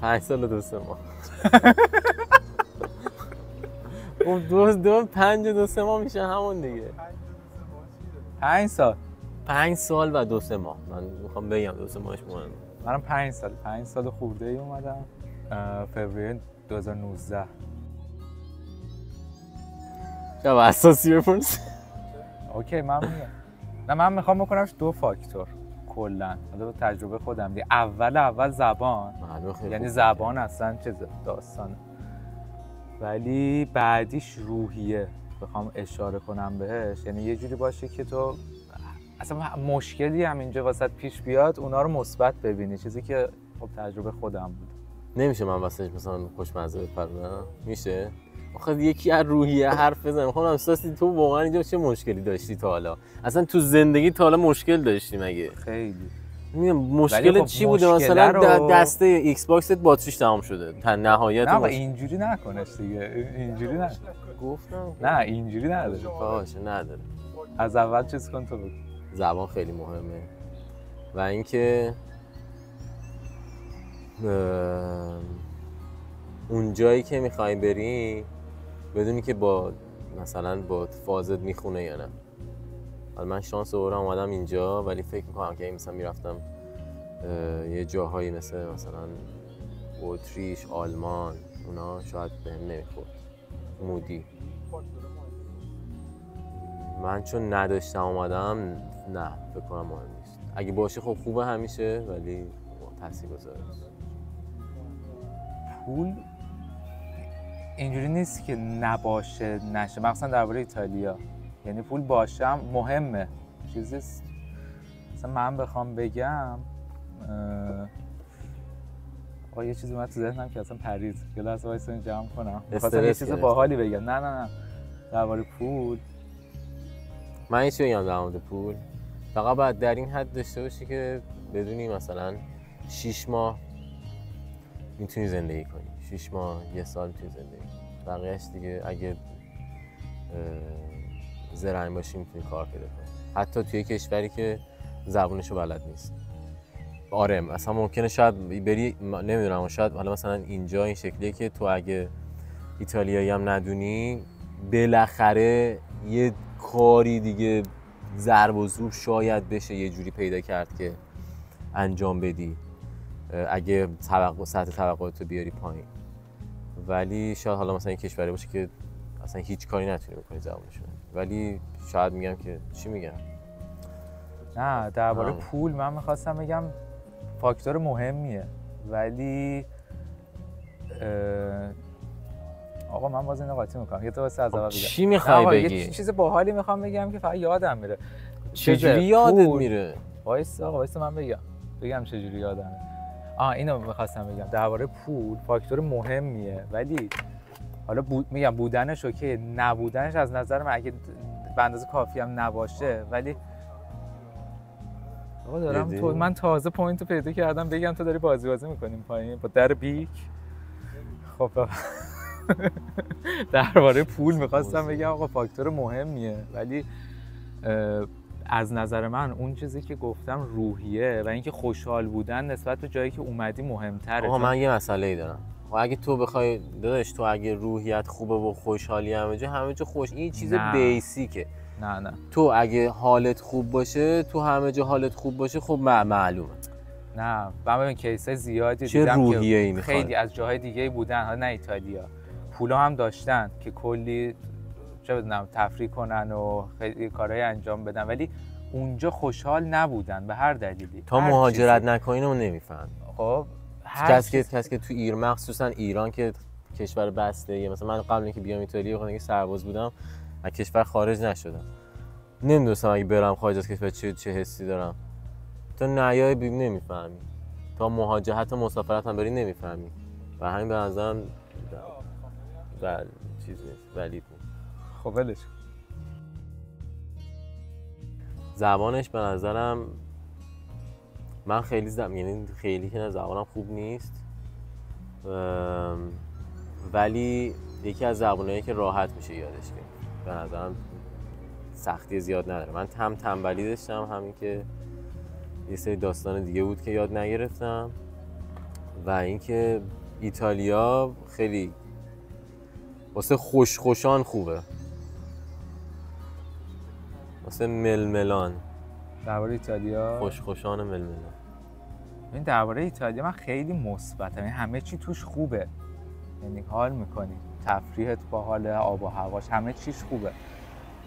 پنج سال و دو سه ماه خب دو دو پنج و دو سه ماه میشه همون دیگه. پنج سال. پنج سال و دو سه ماه. من می‌خوام بگم دو سه ماهش مهم منم پنج سال. پنج سال خورده ای اومدم فوریه 2019 شب اساسی بپرس. اوکی من میگم. نه من می‌خوام بکنمش دو فاکتور. کلا. حالا تجربه خودم دیگه اول اول زبان. یعنی. زبان اصلا چیز داستانه. ولی بعدیش روحیه. بخوام اشاره کنم بهش. یعنی یه جوری باشه که تو اصلا مشکلی هم اینجا واسط پیش بیاد اونا رو مثبت ببینی. چیزی که خب تجربه خودم بود. نمیشه من واسه مثلا خوشمزه بپرونم میشه؟ آخه یکی از روحیه حرف بزنه. می‌خوام احساسی تو واقعا اینجا چه مشکلی داشتی تا حالا؟ اصلا تو زندگی تا حالا مشکل داشتی مگه؟ خیلی. میگم مشکل خب چی بوده؟ مثلا رو- دسته Xbox ت باتریش تمام شده. تا نهایت نه مشکل. اینجوری نکنش دیگه. اینجوری نه. گفتم. نه اینجوری نداره. باشه نداره. از اول چیز کن تو بگو. زبان خیلی مهمه. و اینکه اون جایی که می‌خوای بری بدونی که با مثلا با فازت می‌خونه یا نه. حالا من شانس آوردم اومدم اینجا ولی فکر می‌کنم که مثلا می‌رفتم یه جاهایی مثل مثلا اتریش آلمان اونا شاید بهم نمی‌خورد. مودی. من چون نداشتم اومدم نه فکر کنم مهم نیست. اگه باشه خب خوبه همیشه ولی تاثیر گذاره پول؟ اینجوری نیست که نباشه نشه. مخصوصا درباره ایتالیا. یعنی پول باشه هم مهمه. چیزی است- مثلا من بخوام بگم اه، آقا یه چیزی اومد تو ذهنم که اصلا پرید. یه لحظه اینو جمع کنم. می‌خواستم یه چیز. باحالی بگم. نه نه نه. درباره پول. من این بگم در مورد پول. فقط باید در این حد داشته باشی که بدونی مثلا 6 ماه می‌تونی زندگی کنی. 6 ماه یه سال می‌تونی زندگی. بقیهش دیگه اگه زرنگ باشی می‌تونی کار پیدا کنی حتی توی کشوری که زبونشو بلد نیست. آره مثلا ممکنه شاید بری نمی‌دونم شاید حالا مثلا اینجا این شکلیه که تو اگه ایتالیایی هم ندونی بالاخره یه کاری دیگه ضرب و زور شاید بشه یه جوری پیدا کرد که انجام بدی. اگه توقع سطح رو بیاری پایین. ولی شاید حالا مثلا این کشوری باشه که اصلا هیچ کاری نتونی بکنی زبانشون. ولی شاید میگم که چی میگم نه درباره. پول من می‌خواستم بگم فاکتور مهمیه. ولی آقا من باز اینو قاطی می‌کنم. یه تو واسه از اول بگم. چی می‌خوای بگی یه چیز باحالی می‌خوام بگم که فقط یادم میره. چجوری یادت. میره؟ وایس آقا وایس من بگم. بگم چجوری یادمه. آه اینو می‌خواستم بگم. درباره پول فاکتور مهمیه. ولی حالا بود میگم بودنش اوکی نبودنش از نظر من اگه به اندازه کافی هم نباشه ولی آقا دارم؟ تو من تازه پوینت پیدا کردم بگم تو داری بازی بازی می‌کنیم پایین با در بیک. خب درباره پول می‌خواستم بگم آقا فاکتور مهمیه. ولی از نظر من اون چیزی که گفتم روحیه و اینکه خوشحال بودن نسبت به جایی که اومدی مهمتره. آقا من یه مسئله ای دارم. و اگه تو بخوای داداش تو اگه روحیت خوبه و خوشحالی همه جا همه جا خوش. این چیز نه. بیسیکه. نه نه. تو اگه حالت خوب باشه تو همه جا حالت خوب باشه خب مع- معلومه. نه. من ببین کیسه زیادی چه دیدم روحیه‌ای که؟ خیلی از جاهای دیگه بودن. حالا نه ایتالیا. پولا هم داشتن که کلی چه بدونم تفریح کنن و خیلی کارهای انجام بدن ولی اونجا خوشحال نبودن به هر دلیلی. تا هر مهاجرت چیزی. نکنی رو نمیفهم خب هر کسی که کسی که تو ایر مخصوصا ایران که کشور بسته ایه. مثلا من قبل اینکه بیام ایتالیا بخاطر اینکه سرباز بودم از کشور خارج نشدم. نمی‌دونستم اگه برم خارج از کشور چه چه حسی دارم. تا نیای بی نمی‌فهمی. تا مهاجرت حتی مسافرت هم بری نمی‌فهمی. و همین به نظرم بل چیز نیست ولید نیست. خب ولش. زبانش به نظرم من خیلی زب... یعنی خیلی که زبانم خوب نیست. ولی یکی از زبانهایی که راحت میشه یادش گرفت به نظرم سختی زیاد نداره. من هم تنبلی داشتم همین که یه سری داستان دیگه بود که یاد نگرفتم. و اینکه ایتالیا خیلی واسه خوش خوشان خوبه. واسه ململان. درباره ایتالیا؟ خوش خوشان ململان. این درباره ایتالیا من خیلی مثبتم. یعنی همه چی توش خوبه. یعنی حال می‌کنی. تفریحت با حال آب و هواش همه چیش خوبه.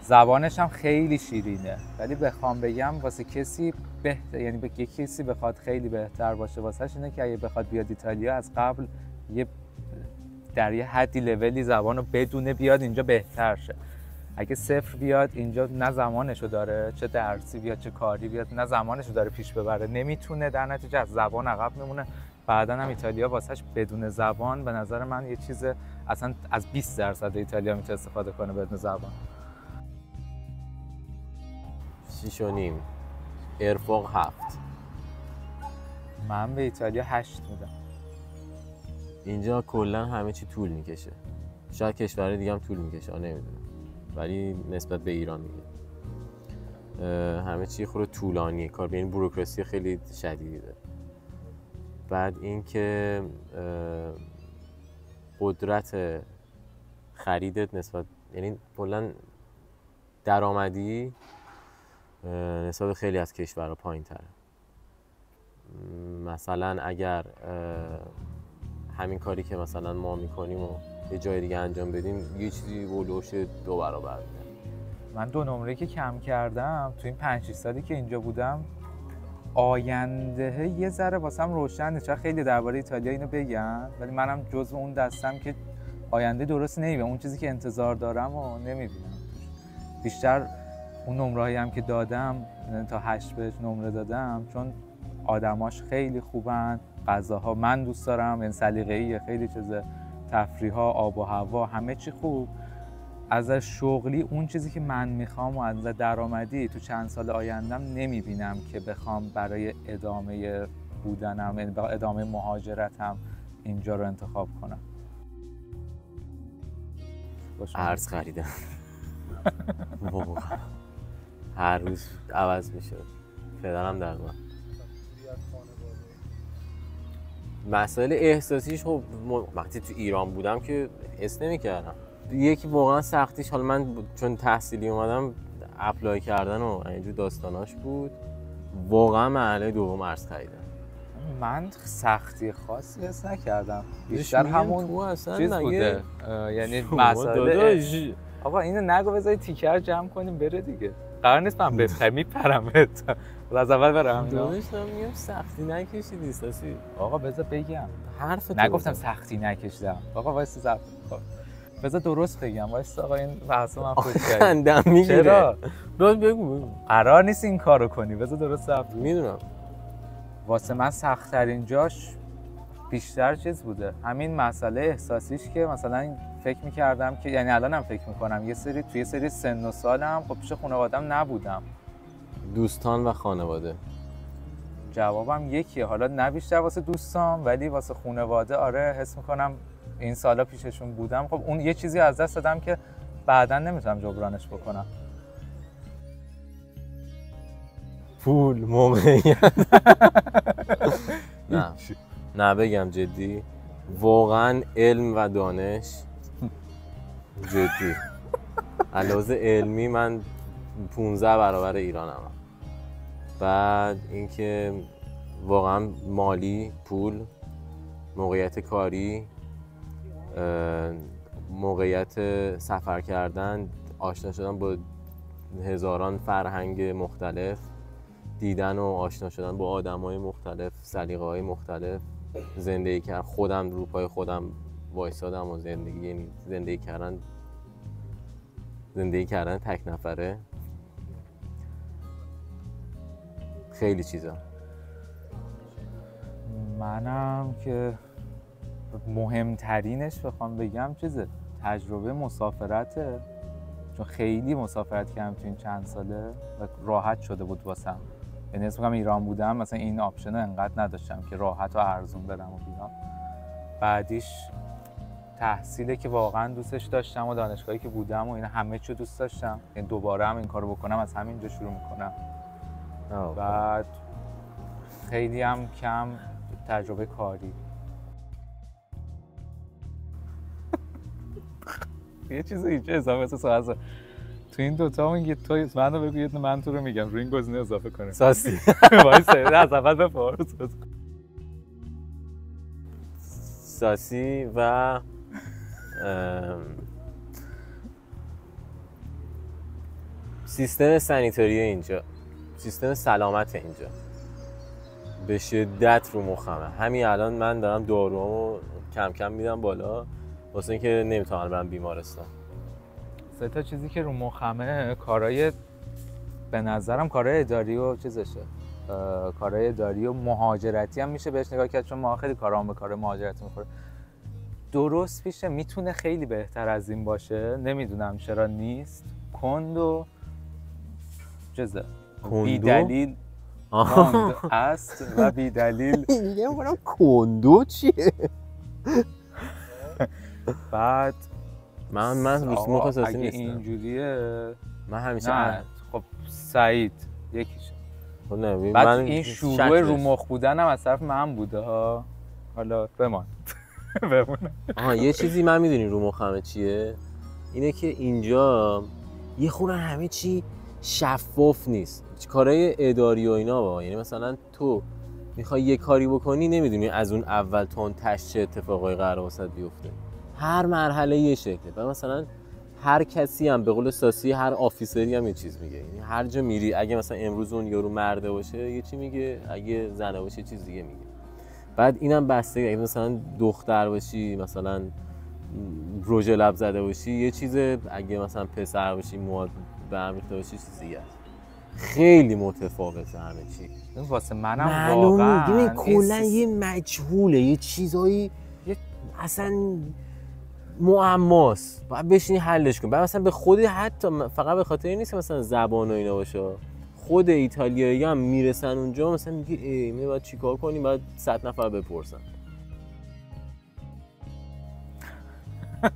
زبانش هم خیلی شیرینه. ولی بخوام بگم واسه کسی بهتر یعنی به کسی بخواد خیلی بهتر باشه واسهش اینه که اگه بخواد بیاد ایتالیا از قبل یه در یه حدی لولی زبان رو بدونه بیاد اینجا بهتر شه. اگه صفر بیاد اینجا نه زمانشو داره چه درسی بیاد چه کاری بیاد نه زمانشو داره پیش ببره. نمی‌تونه در نتیجه از زبان عقب میمونه بعدا هم ایتالیا واسهش بدون زبان به نظر من یه چیز اصلا از 20 درصد ایتالیا می‌تونه استفاده کنه بدون زبان. شیش و نیم. ارفاق هفت. من به ایتالیا هشت میدم. اینجا کلا همه چی طول می‌کشه. شاید کشور دیگه هم طول می‌کشه. نمی‌دونم. ولی نسبت به ایران میگه همه چی خود طولانیه. کار به این بروکراسی خیلی شدیدی داره. بعد اینکه قدرت خریدت نسبت یعنی کلا درآمدی نسبت خیلی از کشورها پایین تره مثلا اگر همین کاری که مثلا ما می‌کنیم و یه جای دیگه انجام بدیم یه چیزی بلوش دو برابر من دو نمره که کم کردم تو این پنج سالی که اینجا بودم آینده یه ذره واسم روشن چون خیلی درباره ایتالیا اینو بگم ولی منم جزو اون دستم که آینده درست نمی‌بینم اون چیزی که انتظار دارم و نمی‌بینم. بیشتر اون نمره هم که دادم تا هشت بهش نمره دادم چون آدماش خیلی خوبن غذاها من دوست دارم یعنی سلیقه‌ایه خیلی چیز تفریح ها آب و هوا همه چی خوب. از شغلی اون چیزی که من می‌خوام و از درآمدی تو چند سال آیندم نمی‌بینم که بخوام برای ادامه بودنم یعنی برای ادامه مهاجرتم اینجا رو انتخاب کنم. ارز خریدم. هر روز عوض میشه. پدرم در مسائل احساسیش خب وقتی تو ایران بودم که حس نمی‌کردم. یکی واقعا سختیش حالا من چون تحصیلی اومدم اپلای کردن و اینجور داستاناش بود. واقعا مرحله دوم ارز خریدم. من سختی خاصی حس نکردم. بیشتر همون تو اصلا چیز بوده. یعنی داداش. آقا اینو نگو بذاری تیکر جمع کنیم بره دیگه. قرار نیست من بپرم میپرمت از اول برم دارم میگم سختی نکشیدی ساسی. آقا بذار بگم. حرف نگفتم. سختی نکشیدم. آقا وایس زب بذار درست بگم. وایس آقا این بحث من کردی خندم می‌گیره چرا؟ راست بگو بگو. قرار نیست این کارو کنی. بذار درست ضبط می‌دونم. واسه من سختترین جاش بیشتر چیز بوده. همین مسئله احساسیش که مثلا فکر می‌کردم که یعنی الانم فکر می‌کنم. یه سری توی یه سری سن و سالم خب پیش خانوادم نبودم. دوستان و خانواده. جوابم یکیه. حالا نه بیشتر واسه دوستان ولی واسه خانواده آره حس می‌کنم این سالا پیششون بودم. خب اون یه چیزی از دست دادم که بعدا نمی‌تونم جبرانش بکنم. پول موقعیت. نه. نه. بگم جدی. واقعا علم و دانش. جدی. علاوه علمی من 15 برابر ایرانم بعد اینکه واقعا مالی پول موقعیت کاری موقعیت سفر کردن آشنا شدن با هزاران فرهنگ مختلف دیدن و آشنا شدن با آدم های مختلف سلیقه های مختلف زندگی کردن خودم رو پای خودم وایسادم و زندگی زندگی کردن زندگی کردن تک نفره. خیلی چیزا. منم که مهمترینش بخوام بگم چیزه تجربه مسافرته. چون خیلی مسافرت کردم تو این چند ساله و راحت شده بود واسم. یعنی اسم ایران بودم مثلا این آپشن انقدر نداشتم که راحت و ارزون برم و بیام بعدیش تحصیله که واقعا دوستش داشتم و دانشگاهی که بودم و این همه چی دوست داشتم. یعنی دوباره هم این کارو بکنم از همینجا شروع می‌کنم. خب. بعد خیلی هم کم تجربه کاری. یه چیز اینجا اضافه ساز تو این دوتا اون یه تو منو بگو یه من تو رو میگم. روی این گزینه اضافه کنه. ساسی وایس از اول بپرس ساسی و سیستم سانیتوری اینجا. سیستم سلامت اینجا. به شدت رو مخمه. همین الان من دارم داروامو کم کم میدم بالا. واسه اینکه نمی‌تونم برم بیمارستان. سه تا چیزی که رو مخمه کارهای به نظرم کارهای اداری و چیزشه. کارهای اداری و مهاجرتی هم میشه بهش نگاه کرد چون ما خیلی کارام به کار مهاجرتی می‌خوره. درست میشه می‌تونه خیلی بهتر از این باشه. نمی‌دونم چرا نیست. کند و چیزه. کندو؟ بی دلیل است و بی دلیل میگم برم کندو چیه؟ بعد من من مخصصی اگه نیستم. اینجوریه من همیشه نه خب سعید یکیشه خب نه، بعد من این شروع رو. مخ بودن هم از طرف من بوده ها. حالا بمان بمونه آها یه چیزی من می‌دونی رو مخمه چیه؟ اینه که اینجا یه خورده همه چی شفاف نیست. کارهای اداری و اینا با یعنی مثلا تو می‌خوای یه کاری بکنی نمی‌دونی از اون اول تا اون تش چه اتفاقای قرار بیفته. هر مرحله یه شکله. و مثلا هر کسی هم به قول ساسی هر آفیسری هم یه چیز میگه. یعنی هر جا میری اگه مثلا امروز اون یارو مرده باشه یه چی میگه؟ اگه زنه باشه چیز دیگه میگه. بعد اینم بسته. اگه مثلا دختر باشی مثلا رژ لب زده باشی یه چیز. اگه مثلا پسر باشی مواد به هم ریخته باشی چیز دیگه است. خیلی متفاوته همه چی. واسه منم معلوم واقعا کلا یه مجهوله یه چیزایی یه- اصلا معماست. باید بشینی حلش کن بعد مثلا به خود حتی فقط به خاطر این نیست که مثلا زبان و اینا باشه. خود ایتالیایی هم می‌رسن اونجا مثلا میگی ای می باید چیکار کنیم؟ باید صد نفر بپرسن.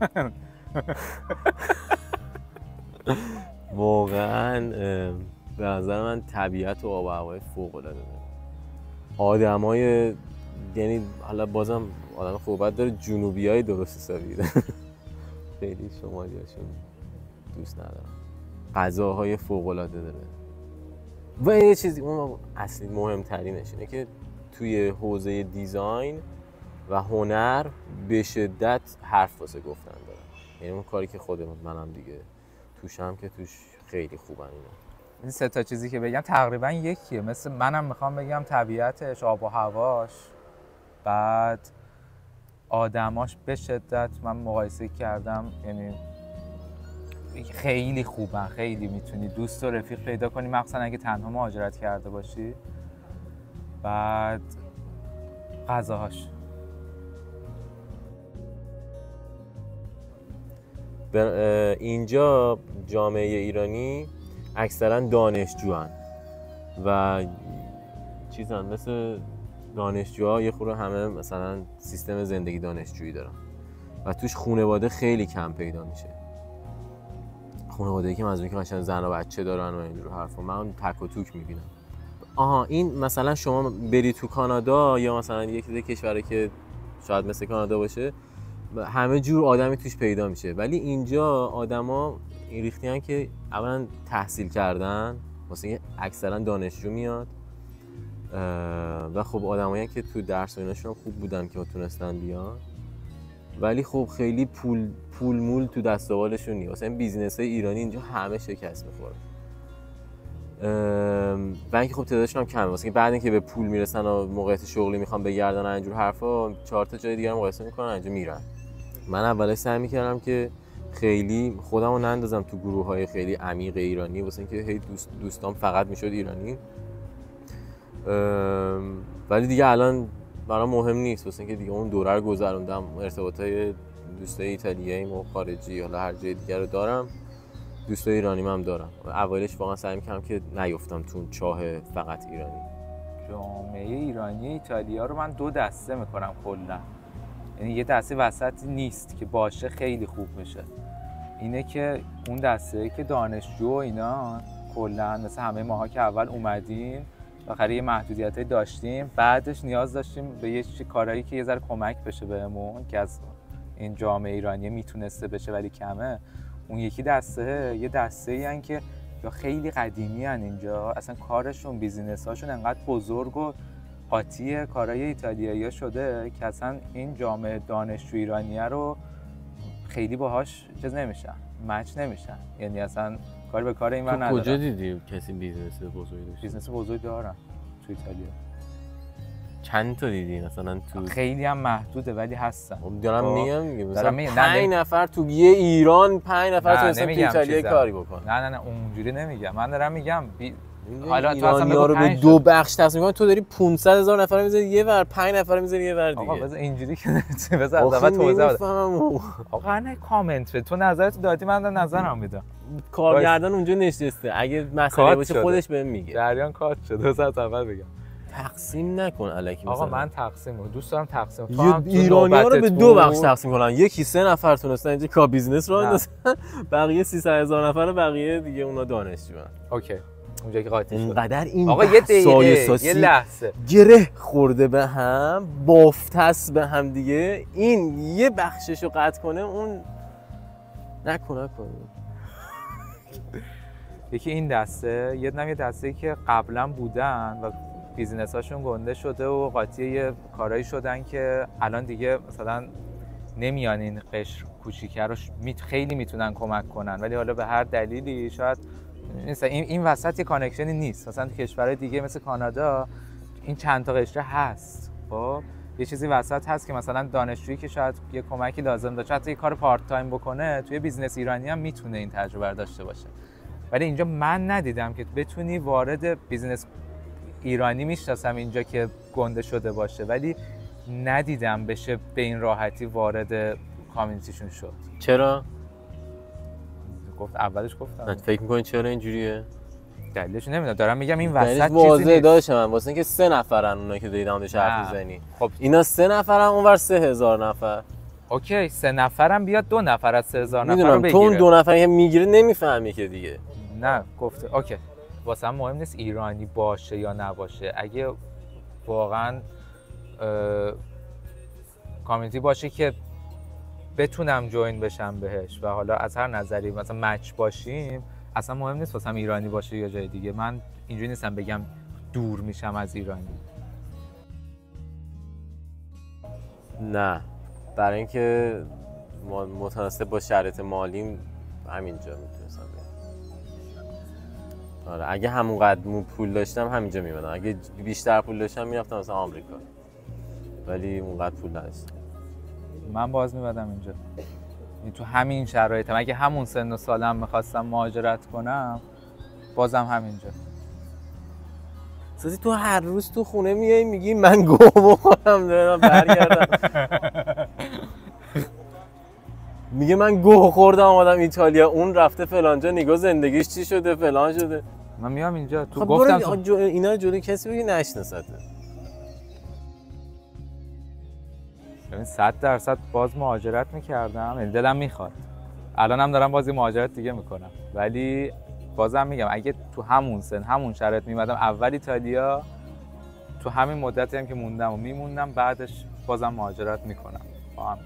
واقعا به نظر من طبیعت و آب و هوای فوق العاده داره. آدمای یعنی حالا بازم آدم خوبت داره جنوبی های درست حسابی. خیلی شمالیاشون دوست ندارم. غذاهای فوق العاده داره. و یه چیزی اون اصلی مهمترینش اینه که توی حوزه دیزاین و هنر به شدت حرف واسه گفتن داره یعنی اون کاری که خودمون منم دیگه توشم که توش خیلی خوبن اینا. این سه تا چیزی که بگم تقریبا یکیه. مثل منم می‌خوام بگم طبیعتش آب و هواش بعد آدماش به شدت من مقایسه کردم یعنی خیلی خوبن خیلی می‌تونی دوست و رفیق پیدا کنی. مخصوصا اگه تنها مهاجرت کرده باشی. بعد غذاهاش. اینجا جامعه ایرانی اکثرا دانشجوان و چیزن مثل دانشجوها یه خورده همه مثلا سیستم زندگی دانشجویی دارن و توش خانواده خیلی کم پیدا میشه. خانواده که منظور که قشنگ زن و بچه دارن و اینجور حرفا. من تک و توک می‌بینم. آها این مثلا شما بری تو کانادا یا مثلا یک کشوری که شاید مثل کانادا باشه همه جور آدمی توش پیدا میشه. ولی اینجا آدما این ریختیان که اولا تحصیل کردن واسه اکثرا دانشجو میاد و خب آدمایی که تو درس و ایناشون خوب بودن که تونستن بیان. ولی خب خیلی پول پول مول تو دست و نیست. مثلا بیزینس های ایرانی اینجا همه شکست می‌خوره. و اینکه خب تعدادشون هم کمه. واسه اینکه بعد اینکه به پول می‌رسن و موقعیت شغلی می‌خوان بگردن اینجور حرفا چهار تا جای دیگه مقایسه می‌کنن اینجا میرن. من اولش سعی می‌کردم که خیلی خودم رو نندازم تو گروه های خیلی عمیق ایرانی. واسه اینکه هی دوست دوستام فقط می‌شد ایرانی. ولی دیگه الان برام مهم نیست. واسه اینکه دیگه اون دوره رو گذروندم. ارتباط های دوستای ایتالیایی و خارجی حالا هر جای دیگه رو دارم. دوستای ایرانی هم دارم. اولش واقعا سعی می‌کردم که نیفتم تو چاه فقط ایرانی. جامعه ایرانی ایتالیا رو من دو دسته می‌کنم کلا. یعنی یه دسته وسطی نیست که باشه خیلی خوب میشه. اینه که اون دسته که دانشجو اینا کلا مثل همه ماها که اول اومدیم بالاخره یه محدودیت داشتیم بعدش نیاز داشتیم به یه چی کارهایی که یه ذره کمک بشه بهمون که از این جامعه ایرانی می‌تونسته بشه ولی کمه. اون یکی دسته یه دسته ای که یا خیلی قدیمی هن اینجا. اصلا کارشون بیزینس هاشون انقدر بزرگ و قاطی کارهای ایتالیایی شده که اصلا این جامعه دانشجو ایرانیه رو خیلی باهاش چیز نمیشن match نمیشن. یعنی اصلا کار به کار این ور ندارن. کجا دیدی کسی business بزرگی داشته؟ business بزرگ دارن تو ایتالیا. چند تا دیدی مثلا تو؟ خیلی هم محدوده ولی هستن خب دارم خب. میگم دیگه. مثلا دارم میگم. نه، پنج نمی- نفر تو یه ایران پنج نفر نه، تونستن تو نمیگم ایتالیا. کاری بکنن نه نه نه اونجوری نمیگم. من دارم میگم بی... حالا تو اصلا ایرانی‌ها رو به دو. بخش تقسیم کنی تو داری 500 هزار نفر می‌ذاری یه ور 5 نفر می‌ذاری یه ور آقا دیگه. بذار اینجوری که. بذار از اول توضیح بده نمی‌فهمم. آقا نه کامنت بده. تو نظرت دادی من نظرم میدم. کارگردان اونجا نشسته. اگه مسئله باشه. خودش بهم میگه. جریان cut شده. بذار از اول بگم. تقسیم نکن الکی آقا. من تقسیم رو دوست دارم تقسیم. تو هم تو ایرانی ها رو به دو بخش تقسیم کنن. یکی سه نفر تونستن اینجا کار business راه بندازن. بقیه 300 هزار نفر بقیه دیگه اونا دانشجو OK. اونجا که قاطی شد. اینقدر این آقا یه دقیقه یه لحظه. گره خورده به هم بافتست به هم دیگه. این یه بخشش رو قطع کنه اون نکن نکن. یکی این دسته یه دونم یه دسته که قبلا بودن و business هاشون گنده شده و قاطی یه کارایی شدن که الان دیگه مثلا نمیان این قشر کوچیکه رو خیلی می‌تونن کمک کنن ولی حالا به هر دلیلی شاید مثلا این, این وسط یه connection ی نیست. مثلا کشورهای دیگه مثل کانادا این چند تا قشره هست. خب؟ یه چیزی وسط هست که مثلا دانشجویی که شاید یه کمکی لازم داشت حتی یه کار part time بکنه توی business ایرانی هم می‌تونه این تجربه داشته باشه. ولی اینجا من ندیدم که بتونی وارد business ایرانی می‌شناسم اینجا که گنده شده باشه ولی ندیدم بشه به این راحتی وارد community شون شد. چرا؟ گفت اولش گفتم. فکر می‌کنی چرا اینجوریه؟ دلیلش نمی‌دونم. دارم میگم این وسط چیزی واضحه داشت من. واسه اینکه سه نفرن اونا که داری در موردش. حرف می‌زنی. خب. اینا سه نفرن اونور سه هزار نفر. OK سه نفرم بیاد دو نفر از سه هزار نفر رو می‌دونم تو اون بگیره. دو نفری که می‌گیره نمی‌فهمی که دیگه. نه گفته. OK. واسه هم مهم نیست ایرانی باشه یا نباشه. اگه واقعا اه، کامیونیتی باشه که بتونم جوین بشم بهش. و حالا از هر نظری مثلا مچ باشیم اصلا مهم نیست واسه هم ایرانی باشه یا جای دیگه. من اینجوری نیستم بگم دور میشم از ایرانی. نه. برای اینکه متناسب با شرایط مالیم همینجا می‌تونستم آره اگه همونقدر مو پول داشتم همینجا میمدم اگه بیشتر پول داشتم می‌رفتم مثلا آمریکا. ولی اونقدر پول نداشتم. من باز میبادم اینجا. تو همین شرایطم اگه همون سن و سالم می‌خواستم مهاجرت کنم بازم همینجا. سازی تو هر روز تو خونه میای میگی من گوه بخورم دارم برگردم. میگه من گوه خوردم آمدم ایتالیا. اون رفته فلانجا نگاه زندگیش چی شده؟ فلان شده. من میام اینجا. تو خب گفتم اینا جلوی کسی بگی نشناسته. ببین 100 درصد باز مهاجرت می‌کردم. یعنی دلم می‌خواد الان هم دارم بازی مهاجرت دیگه می‌کنم. ولی بازم میگم اگه تو همون سن همون شرایط میمدم اول ایتالیا تو همین مدتی هم که موندم و میموندم بعدش بازم مهاجرت می‌کنم. با هم.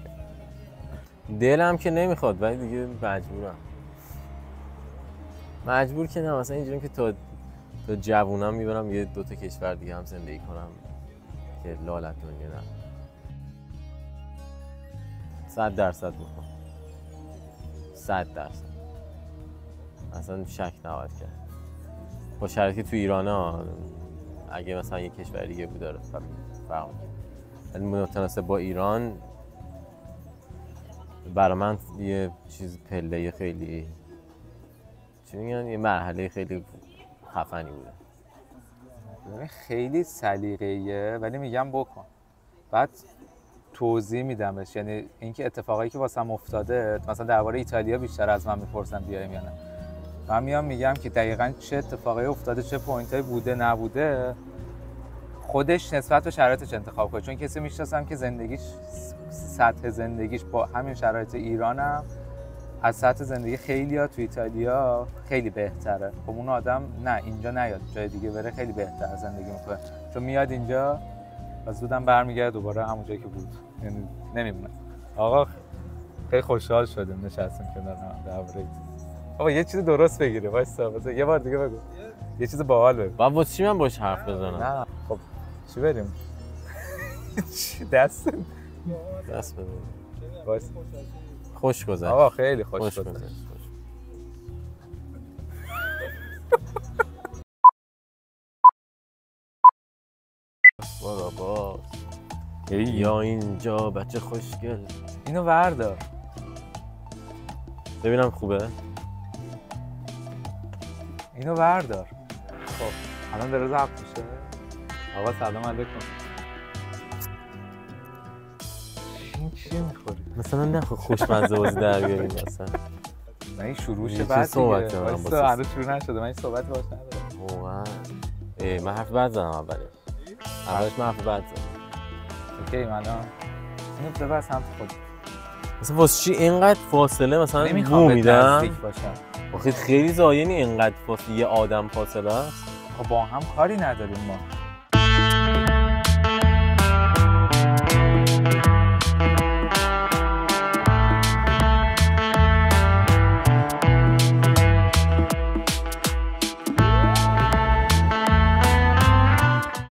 دلم که نمی‌خواد ولی دیگه مجبورم. مجبور که نه مثلا اینجوریم که تا تا جوونم می‌برم یه دو تا کشور دیگه هم زندگی کنم که لالت دنیا نه. صد درصد می‌خوام. صد درصد. اصلا شک نباید کرد. با شرایطی تو ایران ها اگه مثلا یه کشور دیگه بود داره فرق. ولی متناسب با ایران برای من یه چیز پله خیلی چی میگن؟ یه مرحله خیلی خفنی بوده. ببین خیلی سلیقه‌ایه ولی میگم بکن. بعد توضیح میدمش. یعنی اینکه اتفاقایی که واسم افتاده مثلا درباره ایتالیا بیشتر از من می‌پرسن بیایم یا نه. من میام میگم که دقیقا چه اتفاقایی افتاده چه پوینت بوده نبوده خودش نسبت به شرایطش انتخاب کنه. چون کسی می‌شناسم که زندگیش سطح زندگیش با همین شرایط ایرانم از سطح زندگی خیلی ها تو ایتالیا خیلی بهتره. خب اون آدم نه اینجا نیاد جای دیگه بره خیلی بهتر زندگی می‌کنه. چون میاد اینجا و زودم برمیگرده دوباره همون جایی که بود. یعنی نمیمونه. آقا خیلی خوشحال شدیم نشستیم کنار هم درباره بابا یه چیز درست بگیره وایسا. یه بار دیگه بگو. یه چیز باحال بگو. بعد واسه چی من باش حرف بزنم؟ نه. خب چی بریم؟ دست؟ دست بده. خوش گذشت. آقا خیلی خوش گذشت. یا اینجا بچه خوشگل. اینو وردار ببینم خوبه؟ اینو وردار. خب. الان داره ضبط میشه. آقا سلام علیکم. این چی می‌خوری؟ مثلا نه خب خوشمزه بازی در بیاریم مثلا. من این شروعش یه چه بعد صحبت دیگه. هنوز شروع نشده. من این صحبت باش ندارم. واقعا. ای من حرف بد زدم اولش اولش من حرف بد زدم. اوکی الان اینو ببر سمت خود. مثلا واسه چی اینقدر فاصله؟ مثلا نمی‌خوام میدم؟ باشم. خیلی زایه نی اینقدر فاصله یه آدم فاصله است. خب با هم کاری نداریم ما.